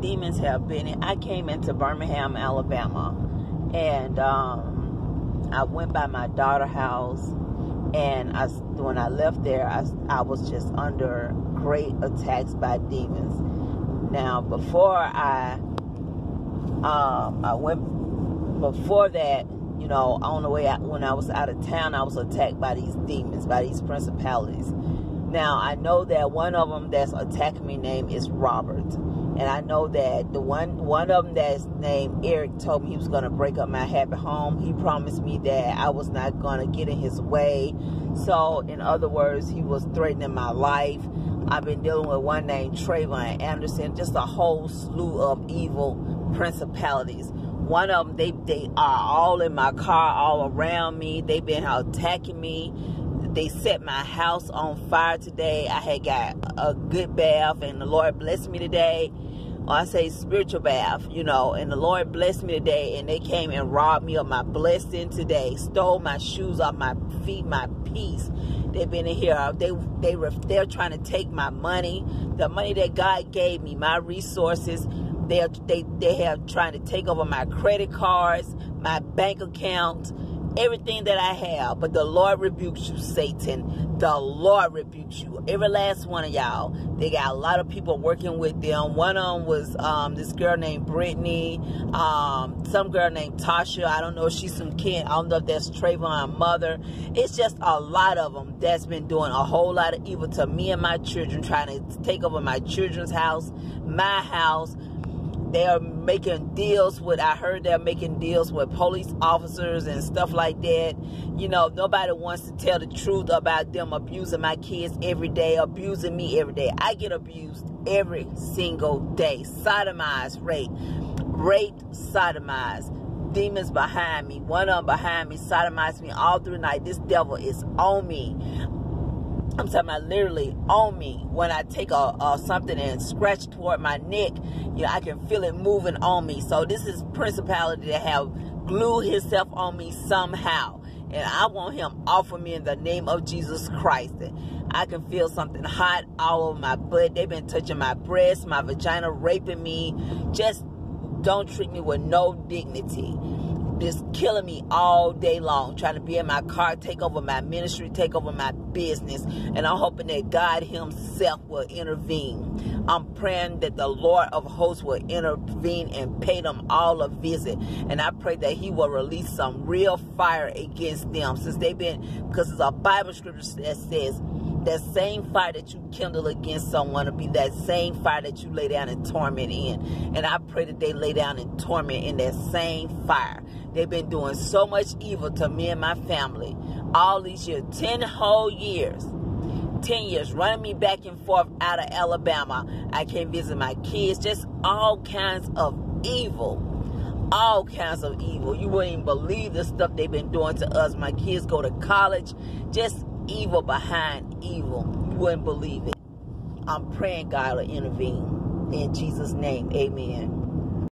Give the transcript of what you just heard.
demons have been in. I came into Birmingham, Alabama, and um, I went by my daughter house, and I when I left there, I, I was just under great attacks by demons. Now, before I um, I went before that, you know, on the way out when I was out of town, I was attacked by these demons, by these principalities. Now I know that one of them that's attacking me name is Robert, and I know that the one one of them that's named Eric told me he was going to break up my happy home. He promised me that I was not going to get in his way. So in other words, he was threatening my life. I've been dealing with one named Trayvon Anderson, just a whole slew of evil principalities. One of them, they, they are all in my car, all around me. They've been attacking me they set my house on fire today. I had got a good bath, and the Lord blessed me today. Or I say spiritual bath, you know, and the Lord blessed me today, and they came and robbed me of my blessing today, stole my shoes off my feet, my peace. They've been in here. Uh, they they they're trying to take my money, the money that God gave me, my resources. They're they they have trying to take over my credit cards, my bank account everything that I have. But the Lord rebukes you, Satan. The Lord rebukes you. Every last one of y'all. They got a lot of people working with them. One of them was um, this girl named Brittany. Um, some girl named Tasha. I don't know if she's some kid. I don't know if that's Trayvon's mother. It's just a lot of them that's been doing a whole lot of evil to me and my children, trying to take over my children's house, my house, they are making deals with i heard they're making deals with police officers and stuff like that. You know nobody wants to tell the truth about them abusing my kids every day abusing me every day. I get abused every single day. Sodomized rape raped sodomized. Demons behind me. One of them behind me sodomized me all through the night. This devil is on me I'm talking about literally on me when I take a, a, something and scratch toward my neck. You know, I can feel it moving on me. So this is principality that have glued himself on me somehow. And I want him off of me in the name of Jesus Christ. I can feel something hot all over my butt. They've been touching my breast, my vagina, raping me. Just don't treat me with no dignity just killing me all day long, trying to be in my car, take over my ministry, take over my business. And I'm hoping that God Himself will intervene. I'm praying that the Lord of hosts will intervene and pay them all a visit. And I pray that He will release some real fire against them since they've been, because it's a Bible scripture that says, that same fire that you kindle against someone will be that same fire that you lay down in torment in. And I pray that they lay down in torment in that same fire. They've been doing so much evil to me and my family all these years 10 whole years. 10 years running me back and forth out of Alabama. I can't visit my kids. Just all kinds of evil. All kinds of evil. You wouldn't even believe the stuff they've been doing to us. My kids go to college. Just evil behind evil. You wouldn't believe it. I'm praying God will intervene. In Jesus' name, amen.